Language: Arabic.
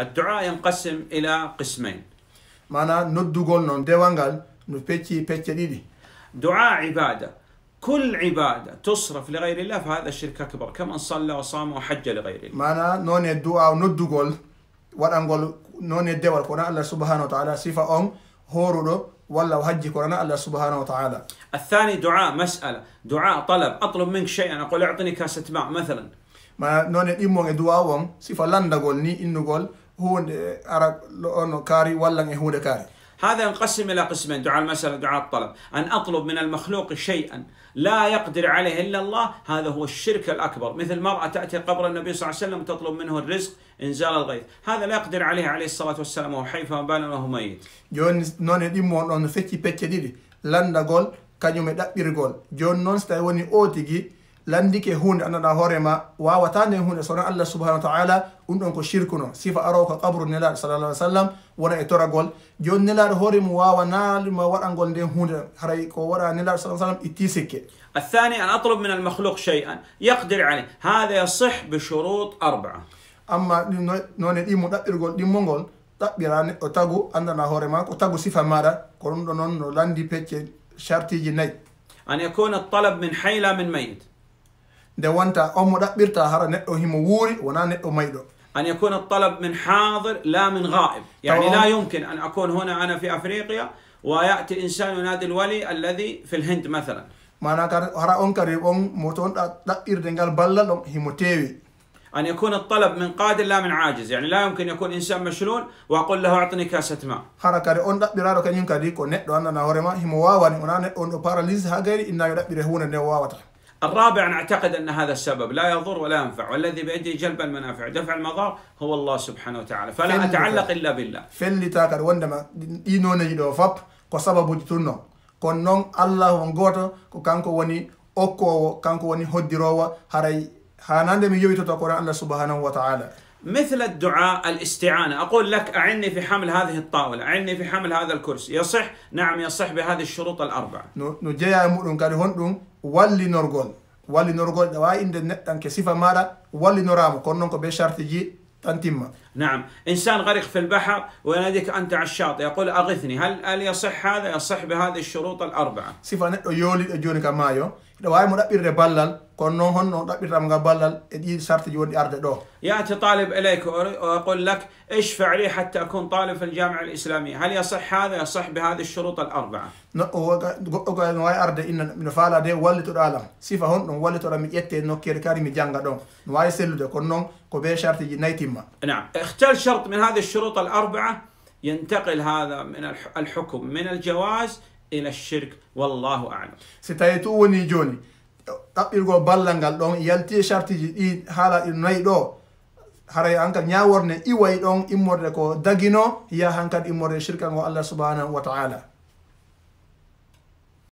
الدعاء ينقسم إلى قسمين. مانا ندوغول نون ديوانغال نوبيتشي بيتشيدي دعاء عبادة. كل عبادة تصرف لغير الله فهذا الشرك أكبر. كمن صلى وصام وحج لغير الله. معنا نون الدعاء وندقل ورنقل نون الدعاء القرآن الله سبحانه وتعالى صفة أم هورو ولا وهج قرآن الله سبحانه وتعالى الثاني دعاء مسألة. دعاء طلب. أطلب منك شيئا. أقول أعطني كاسة ماء مثلا. ما نون الدعاء وم صفة لن نقول ني ara ono kaari wallan e hunde kaari. هذا ينقسم إلى قسمين. دعاء المسألة دعاء الطلب. أن أطلب من المخلوق شيئا لا يقدر عليه إلا الله هذا هو الشرك الأكبر. مثل مرأة تأتي قبر النبي صلى الله عليه وسلم تطلب منه الرزق إنزال الغيث. هذا لا يقدر عليه عليه الصلاة والسلام وهو حي فما بالنا وهو ميت. joni none ɗimmon ɗon no fecci pecce ɗiɗi landagol kañum e ɗaɓɓirgol joni noon so landike hunde annaɗa hoorema wawata nden hunde sono allah subahanahu wa taala ɗum ɗon ko shirku no sifa aro ko qabru nelaɗo sallallah alih sallam wona e toragol joni nelaɗo hoore mum wawa naalima waɗangol nden hunde haray ko waɗa nelaɗo sa sallam itti sikke الثاني أن أطلب من المخلوق شيئا يقدر عليه هذا يصح بشروط أربعة ɗaɓɓira neɗɗo tagu andana hoorema ko tagu sifa maɗa ko ɗum ɗo noon no landi pecce chartiji nayyi أن يكون الطلب من حي لا من ميت ده وانت أو مدبرتا هر نيدو هيمو ووري وأنا نيدو مايدو أن يكون الطلب من حاضر لا من غائب. يعني لا يمكن أن أكون هنا أنا في أفريقيا ويأتي إنسان ينادي الولي الذي في الهند مثلا. ما أنا هر اونكار اون موتون دبير دنگال بللوم هيمو تيوي. أن يكون الطلب من قادر لا من عاجز. يعني لا يمكن يكون إنسان مشلول وأقول له أعطني كاسه ماء. حركه اون دبيرارو كان يمكن ديكو نيدو أنا هورما هيمو واواني. اون دو باراليز هاغيري ان يدبيره هنا نيواواتا الرابع أنا أعتقد أن هذا السبب لا يضر ولا ينفع والذي بيده جلب المنافع دفع المضار هو الله سبحانه وتعالى فلا أتعلق إلا بالله. فين اللي تاكر؟ وندما دي نون جي دو فاب كو الله هو غوتا وني أوكو كانكو وني هديرو هاري هاناندي مي يويتو الله سبحانه وتعالى. مثل الدعاء الاستعانة. أقول لك أعني في حمل هذه الطاولة أعني في حمل هذا الكرسي. يصح؟ نعم يصح بهذه الشروط الأربعة. نجي يا مؤلون ولي نرغل ولي نرغل دواء إن دنتان كسيفة مارا ولي نرام كونن كو بشارت جي تنتمة نعم. إنسان غرق في البحر وناديك أنت على الشاطئ يقول أغثني هل هل يصح هذا؟ يصح بهذه الشروط الأربعة. سيفان يولي جوني كمايو. لو هاي مدبر ربالل كونهن مدبر رمغا بالل دي شرط يولي أرض دو. يأتي طالب إليك ويقول لك اشفع لي حتى أكون طالب في الجامعة الإسلامية. هل يصح هذا؟ يصح بهذه الشروط الأربعة. نو هاي أرض إن من فعل ده ولي ترعلم سيفان ولي ترمي يتي نو كيركاري مجانغا دو. نو هاي سلو ده كونهن كوبي شرط نعم. اختل شرط من هذه الشروط الأربعة ينتقل هذا من الحكم من الجواز إلى الشرك والله أعلم. ستايتوني جوني. أبيرغو بالنغال دون يلتي شرطي هالا إنوي دو. هاري أنك نياورني إيوي دون إمورده كو دغينو يا هنكر إمورده شركة الله سبحانه وتعالى.